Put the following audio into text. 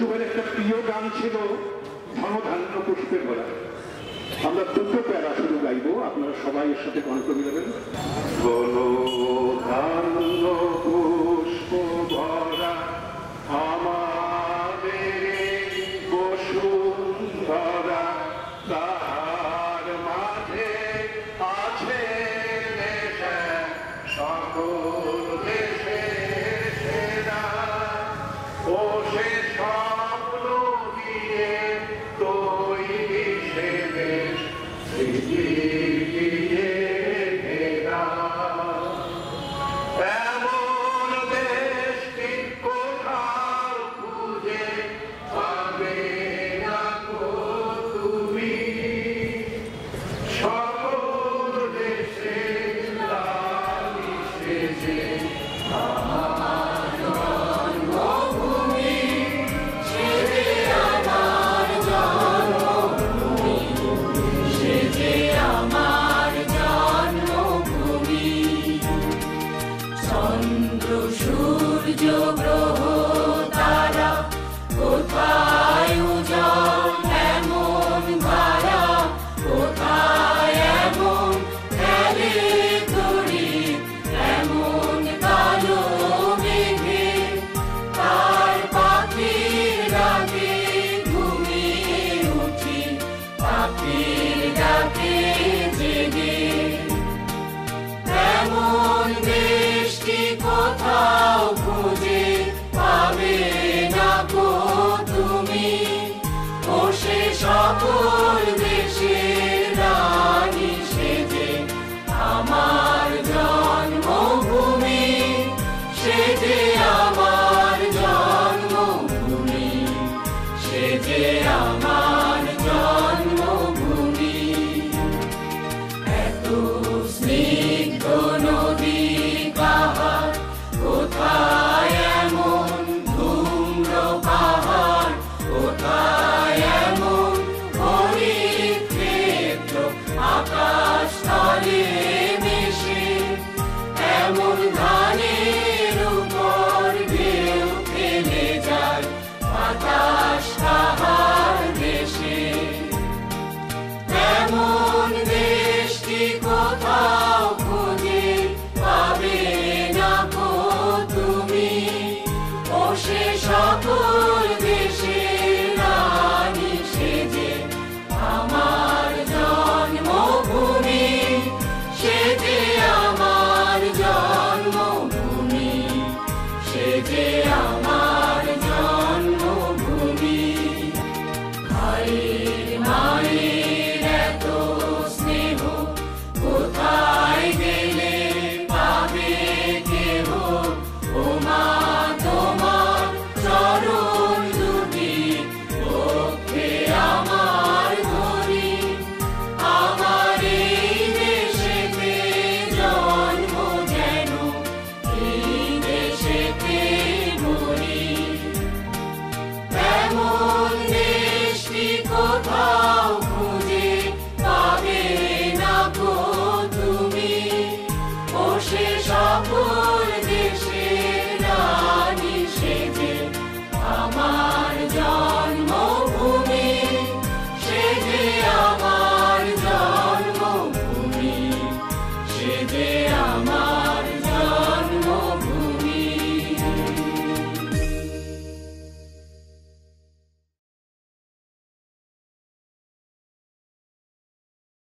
সময়ের একটা প্রিয় গান ছিল ধনধান্য পুষ্পের ভরা আমরা দুটো প্যারা শুধু গাইব, আপনারা সবাই এর সাথে কণ্ঠ মিলাবেন। ধন্য পুষ্প ভরা tuyo, bro.